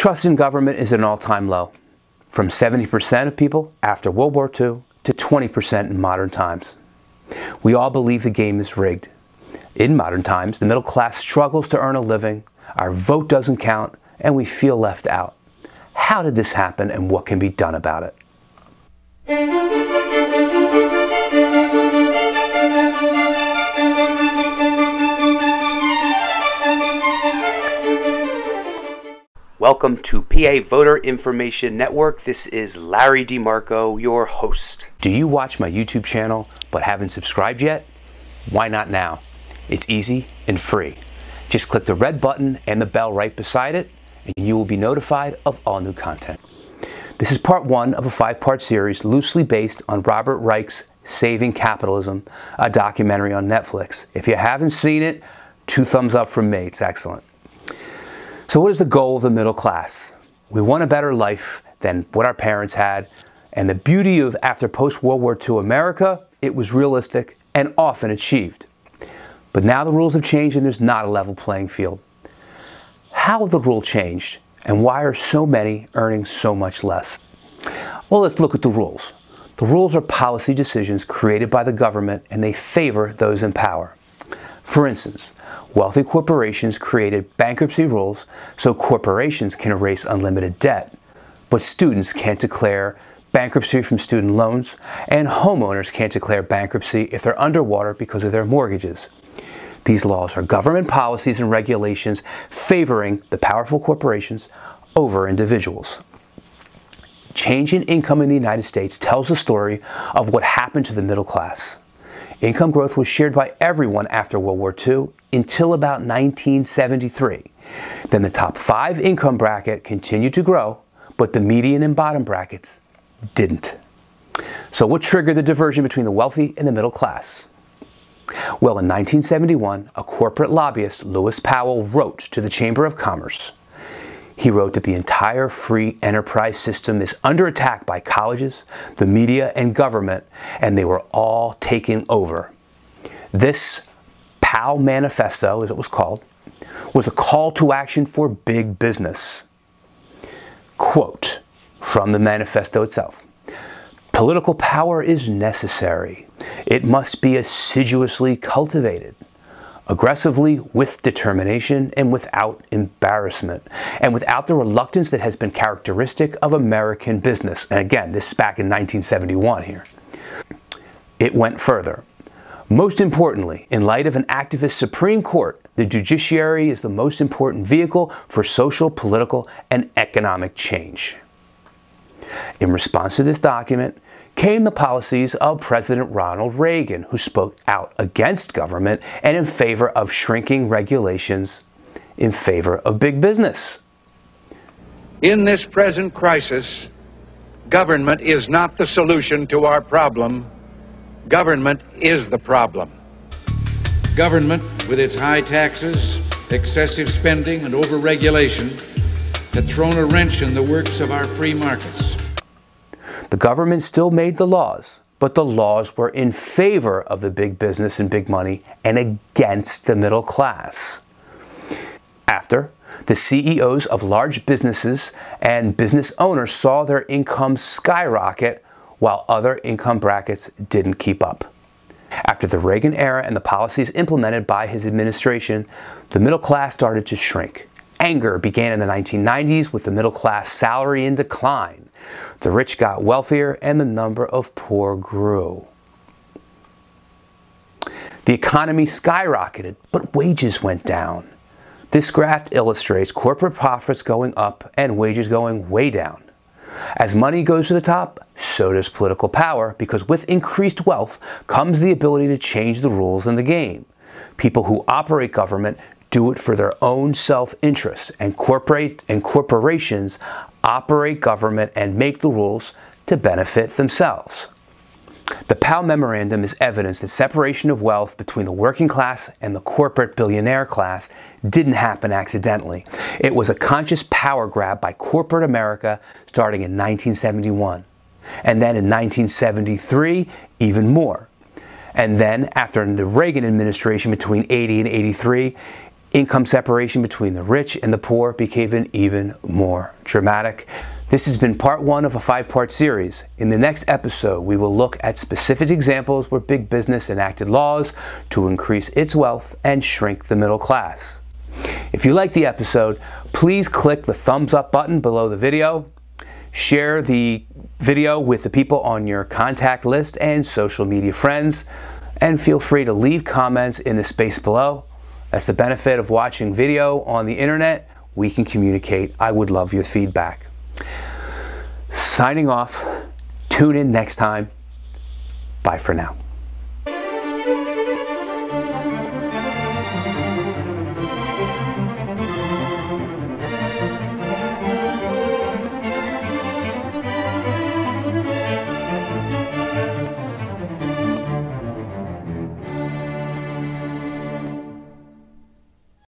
Trust in government is at an all-time low, from 70% of people after World War II to 20% in modern times. We all believe the game is rigged. In modern times, the middle class struggles to earn a living, our vote doesn't count, and we feel left out. How did this happen and what can be done about it? Welcome to PA Voter Information Network. This is Larry DeMarco, your host. Do you watch my YouTube channel but haven't subscribed yet? Why not now? It's easy and free. Just click the red button and the bell right beside it, and you will be notified of all new content. This is part one of a five part series loosely based on Robert Reich's Saving Capitalism, a documentary on Netflix. If you haven't seen it, two thumbs up from me. It's excellent. So, what is the goal of the middle class? We want a better life than what our parents had. And the beauty of after post World War II America, it was realistic and often achieved. But now the rules have changed and there's not a level playing field. How have the rule changed and why are so many earning so much less? Well, let's look at the rules. The rules are policy decisions created by the government and they favor those in power. For instance, wealthy corporations created bankruptcy rules so corporations can erase unlimited debt, but students can't declare bankruptcy from student loans, and homeowners can't declare bankruptcy if they're underwater because of their mortgages. These laws are government policies and regulations favoring the powerful corporations over individuals. Change in income in the United States tells the story of what happened to the middle class. Income growth was shared by everyone after World War II until about 1973. Then the top five income bracket continued to grow, but the median and bottom brackets didn't. So what triggered the diversion between the wealthy and the middle class? Well, in 1971, a corporate lobbyist, Lewis Powell, wrote to the Chamber of Commerce he wrote that the entire free enterprise system is under attack by colleges, the media, and government, and they were all taken over. This Powell Manifesto, as it was called, was a call to action for big business. Quote from the manifesto itself Political power is necessary. It must be assiduously cultivated aggressively with determination and without embarrassment, and without the reluctance that has been characteristic of American business. And again, this is back in 1971 here. It went further. Most importantly, in light of an activist Supreme Court, the judiciary is the most important vehicle for social, political, and economic change. In response to this document, came the policies of President Ronald Reagan, who spoke out against government and in favor of shrinking regulations in favor of big business. In this present crisis, government is not the solution to our problem. Government is the problem. Government, with its high taxes, excessive spending, and overregulation, had thrown a wrench in the works of our free markets. The government still made the laws, but the laws were in favor of the big business and big money and against the middle class. After, the CEOs of large businesses and business owners saw their income skyrocket while other income brackets didn't keep up. After the Reagan era and the policies implemented by his administration, the middle class started to shrink. Anger began in the 1990s with the middle class salary in decline. The rich got wealthier and the number of poor grew. The economy skyrocketed, but wages went down. This graph illustrates corporate profits going up and wages going way down. As money goes to the top, so does political power, because with increased wealth comes the ability to change the rules in the game. People who operate government do it for their own self-interest, and corporate and corporations operate government and make the rules to benefit themselves. The Powell Memorandum is evidence that separation of wealth between the working class and the corporate billionaire class didn't happen accidentally. It was a conscious power grab by corporate America starting in 1971. And then in 1973, even more. And then after the Reagan administration between 80 and 83, income separation between the rich and the poor became even more dramatic. This has been part one of a five part series. In the next episode, we will look at specific examples where big business enacted laws to increase its wealth and shrink the middle class. If you like the episode, please click the thumbs up button below the video. Share the video with the people on your contact list and social media friends. And feel free to leave comments in the space below. That's the benefit of watching video on the internet. We can communicate. I would love your feedback. Signing off. Tune in next time. Bye for now.